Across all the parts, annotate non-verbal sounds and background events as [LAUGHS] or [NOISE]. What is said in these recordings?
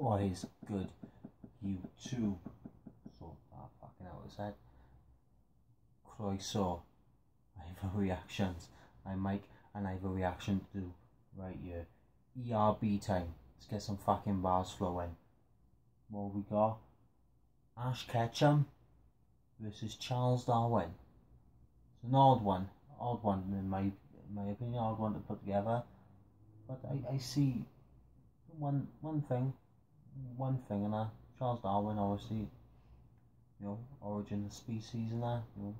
What is good, YouTube? So, ah, fucking hell, is that? Croissant. I have a reactions. I make and I have a reaction to do right here. ERB time. Let's get some fucking bars flowing. What we got? Ash Ketchum versus Charles Darwin. It's an odd one. Odd one in my in my opinion, odd one to put together. But I, I see one one thing one thing and that Charles Darwin obviously you know origin of species and that you know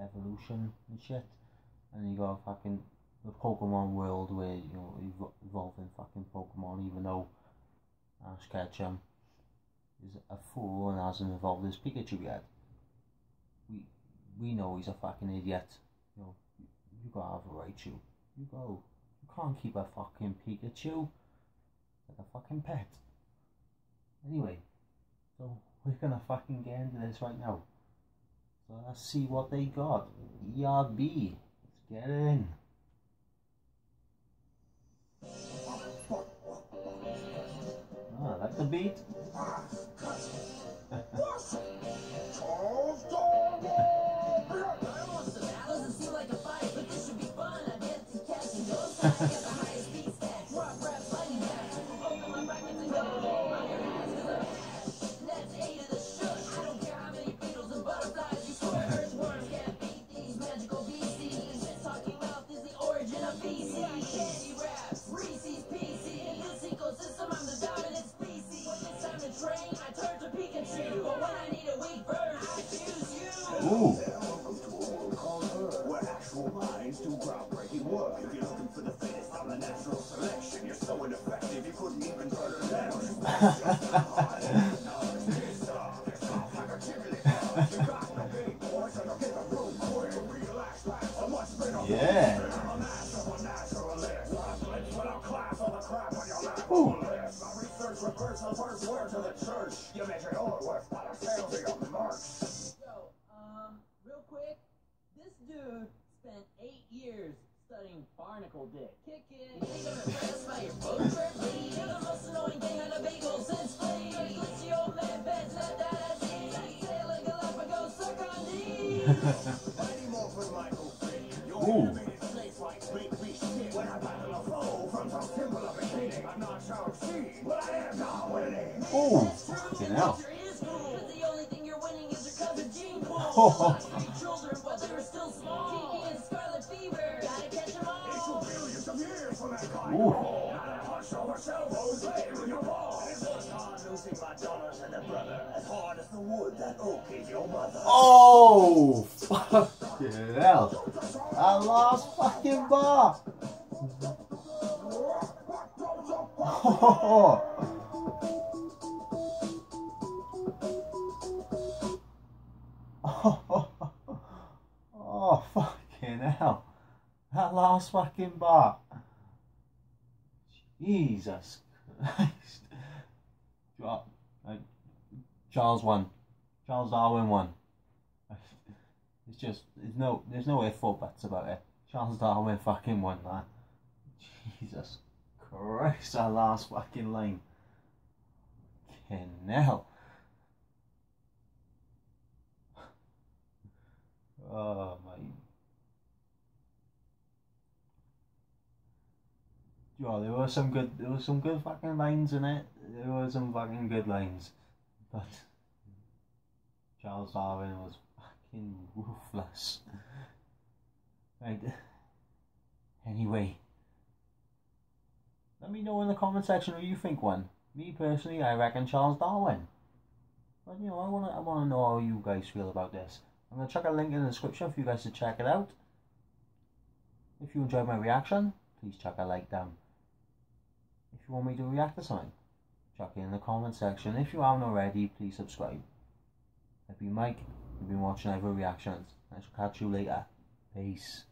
evolution and shit. And you got fucking the Pokemon world where you know ev- evolving fucking Pokemon even though Ash Ketchum is a fool and hasn't evolved his Pikachu yet. We we know he's a fucking idiot. You know you, you gotta have a right to you go. You can't keep a fucking Pikachu like a fucking pet Anyway, so [LAUGHS] we're gonna fucking get into this right now. So let's see what they got. ERB. Let's get it in. Oh, I like the beat. [LAUGHS] [LAUGHS] Actual minds do groundbreaking work. If you're looking for the fittest on the natural selection, you're so ineffective you couldn't even turn her down. [LAUGHS] Yeah. Ooh. You measure your worth by the sales of your marks. Spent eight years studying barnacle dick. Kick it. You think I'm impressed by your road trip? You're the most annoying thing on a bagel since flea. Glitchy old man beds not that easy. Sail like Galapagos, suck on D. Mighty Morphin Michael Fee. Your Ooh. animated snakes like make me shit. When I battle a foe from so simple of beginning, I'm not Charlie Sheen, but I am not winning. Ooh. That's true. Fucking hell. Your is cool. But the only thing you're winning is your cousin gene pool. Mother. Oh, fucking hell. I lost [LAUGHS] fucking bar. Oh. Oh, oh, fucking hell. That last fucking bar. Jesus Christ. [LAUGHS] Char- uh, Charles won. Charles Darwin won. [LAUGHS] It's just there's no there's no ifs or buts about it. Charles Darwin fucking won that. Jesus Christ, that last fucking line. Hell. [LAUGHS] Oh my. Yeah, there were some good there were some good fucking lines in it. There were some fucking good lines. But Charles Darwin was fucking ruthless. Right. Anyway. Let me know in the comment section who you think won. Me personally, I reckon Charles Darwin. But you know, I wanna I wanna know how you guys feel about this. I'm gonna chuck a link in the description for you guys to check it out. If you enjoyed my reaction, please chuck a like down. If you want me to react to something, chuck it in the comment section. If you haven't already, please subscribe. I've been Mike, you've been watching Ivor Reactions. I shall catch you later. Peace.